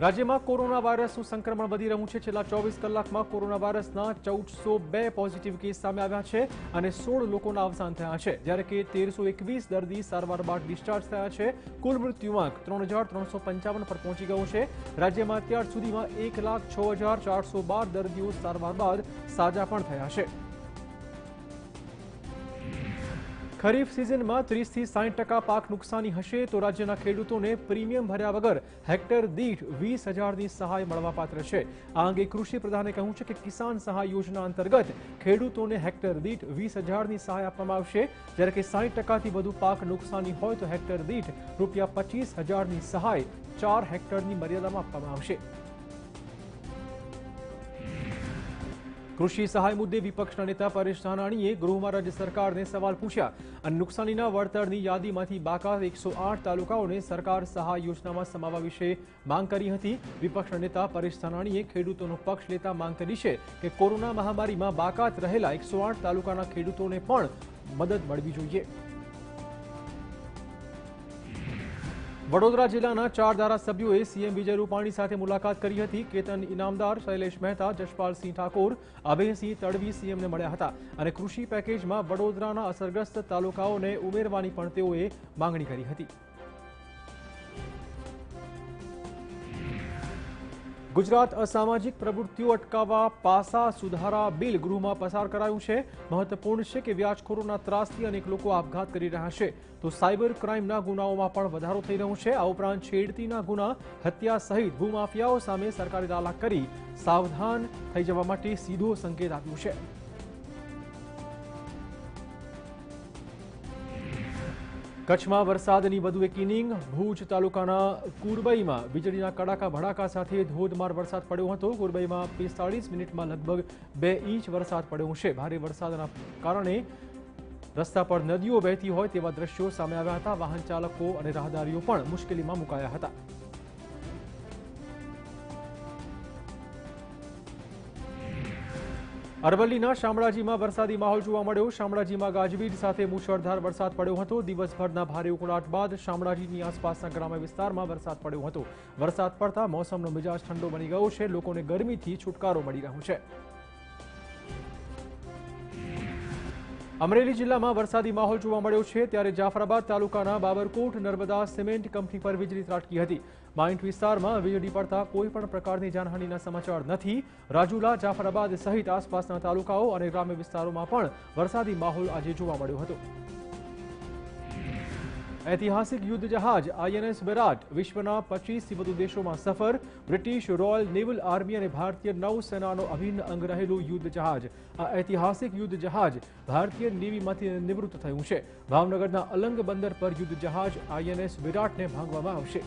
રાજ્યમાં કોરોના વાયરસનું સંક્રમણ વધી રહ્યું છે છેલ્લા ચોવીસ કલાકમાં કોરોના વાયરસના ચૌદસો બે પોઝિટિવ કેસ સામે આવ્યા છે અને સોળ લોકોના અવસાન થયા છે જ્યારે કે તેરસો એકવીસ દર્દી સારવાર બાદ ડિસ્ચાર્જ થયા છે કુલ મૃત્યુઆંક ત્રણ હજાર ત્રણસો પંચાવન પર પહોંચી ગયો છે રાજ્યમાં અત્યાર સુધીમાં એક લાખ છ હજાર ચારસો બાર દર્દીઓ સારવાર બાદ સાજા પણ થયા છે ખરીફ સિઝનમાં ત્રીસથી સાઠ ટકા પાક નુકસાની હશે તો રાજ્યના ખેડૂતોને પ્રીમિયમ ભર્યા વગર હેક્ટર દીઠ વીસ હજારની સહાય મળવાપાત્ર છે આ અંગે કૃષિ પ્રધાને કહ્યું છે કે કિસાન સહાય યોજના અંતર્ગત ખેડૂતોને હેક્ટર દીઠ વીસ હજારની સહાય આપવામાં આવશે જ્યારે કે સાઠ ટકાથી વધુ પાક નુકસાની હોય તો હેક્ટર દીઠ રૂપિયા પચીસ હજારની સહાય ચાર હેક્ટરની મર્યાદામાં આપવામાં આવશે કૃષિ સહાય મુદ્દે વિપક્ષના નેતા પરેશ ધાનાણીએ ગૃહમાં રાજ્ય સરકારને સવાલ પૂછ્યા અને નુકસાનીના વળતરની યાદીમાંથી બાકાત એકસો આઠ તાલુકાઓને સરકાર સહાય યોજનામાં સમાવવા વિશે માંગ કરી હતી વિપક્ષના નેતા પરેશ ધાનાણીએ ખેડૂતોનો પક્ષ લેતા માંગ કરી છે કે કોરોના મહામારીમાં બાકાત રહેલા એકસો આઠ તાલુકાના ખેડૂતોને પણ મદદ મળવી જોઈએ વડોદરા જિલ્લાના ચાર ધારાસભ્યોએ સીએમ વિજય રૂપાણી સાથે મુલાકાત કરી હતી કેતન ઇનામદાર શૈલેષ મહેતા જશપાલસિંહ ઠાકોર અભયસિંહ તડવી સીએમને મળ્યા હતા અને કૃષિ પેકેજમાં વડોદરાના અસરગ્રસ્ત તાલુકાઓને ઉમેરવાની પણ તેઓએ માંગણી કરી હતી ગુજરાત અસામાજિક પ્રવૃત્તિઓ અટકાવવા પાસા સુધારા બિલ ગૃહમાં પસાર કરાયું છે મહત્વપૂર્ણ છે કે વ્યાજખોરોના ત્રાસથી અનેક લોકો આપઘાત કરી રહ્યા છે તો સાયબર ક્રાઇમના ગુનાઓમાં પણ વધારો થઈ રહ્યો છે આ ઉપરાંત છેડતીના ગુના હત્યા સહિત ભૂમાફિયાઓ સામે સરકારે દાલા કરી સાવધાન થઈ જવા માટે સીધો સંકેત આપ્યો છે કચ્છમાં વરસાદની વધુ એક ઇનિંગ ભુજ તાલુકાના કુરબઈમાં વીજળીના કડાકા ભડાકા સાથે ધોધમાર વરસાદ પડ્યો હતો કુરબઈમાં પિસ્તાળીસ મિનિટમાં લગભગ બે ઇંચ વરસાદ પડ્યો છે ભારે વરસાદના કારણે રસ્તા પર નદીઓ વહેતી હોય તેવા દ્રશ્યો સામે આવ્યા હતા વાહન ચાલકો અને રાહદારીઓ પણ મુશ્કેલીમાં મુકાયા હતા અરવલ્લીના શામળાજીમાં વરસાદી માહોલ જોવા મળ્યો શામળાજીમાં ગાજવીજ સાથે મુશળધાર વરસાદ પડ્યો હતો દિવસભરના ભારે ઉકળાટ બાદ શામળાજીની આસપાસના ગ્રામ્ય વિસ્તારમાં વરસાદ પડ્યો હતો વરસાદ પડતા મોસમનો મિજાજ ઠંડો બની ગયો છે લોકોને ગરમીથી છુટકારો મળી રહ્યો છે અમરેલી જિલ્લામાં વરસાદી માહોલ જોવા મળ્યો છે ત્યારે જાફરાબાદ તાલુકાના બાબરકોટ નર્મદા સિમેન્ટ કંપની પર વીજળી ત્રાટકી હતી માઇન્ટ વિસ્તારમાં વીજળી પડતા કોઈ પણ પ્રકારની જાનહાનિના સમાચાર નથી રાજુલા જાફરાબાદ સહિત આસપાસના તાલુકાઓ અને ગ્રામ્ય વિસ્તારોમાં પણ વરસાદી માહોલ આજે જોવા મળ્યો હતો ઐતિહાસિક યુદ્ધ જહાજ આઈએનએસ વિરાટ વિશ્વના પચીસથી વધુ દેશોમાં સફર બ્રિટિશ રોયલ નેવલ આર્મી અને ભારતીય નૌસેનાનો અભિન્ન અંગ રહેલું યુદ્ધ જહાજ આ ઐતિહાસિક યુદ્ધ જહાજ ભારતીય નેવીમાંથી નિવૃત્ત થયું છે ભાવનગરના અલંગ બંદર પર યુદ્ધ જહાજ આઈએનએસ વિરાટને ભાંગવામાં આવશે